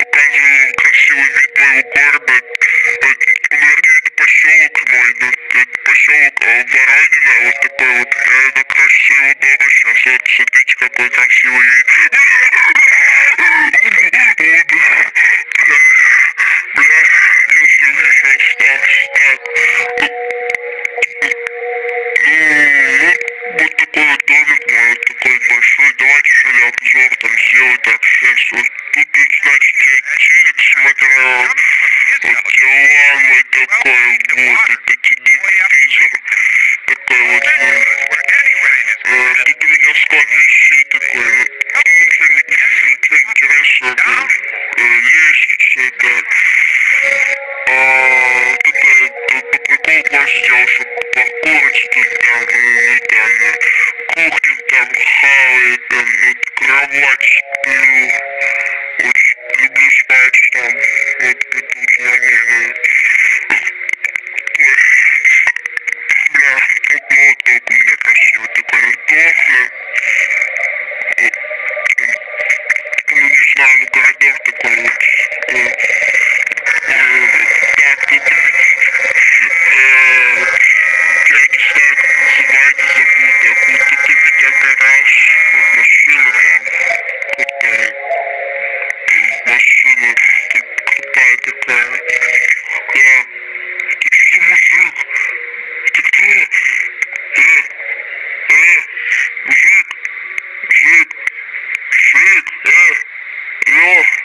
Показываю красивый вид моего города. Э, ну, Вернее, это поселок мой, ну, это поселок э, Баранина, вот такой вот. Я накрашу своего дома сейчас, вот, смотрите, какой красивый вид. Сейчас. Вот тут, значит, я телек смотрел. Вот мой такой вот, это телевизор. Такой вот, ну, э, тут у меня склад вещей такой. вот. Ничего, ничего интересного. э, Лестница, так. А, вот это, по приколу просто сделал, чтобы покурить тут там, ну, там, э, кухня там хавает, там, ну, кровать сплю. N, A, no.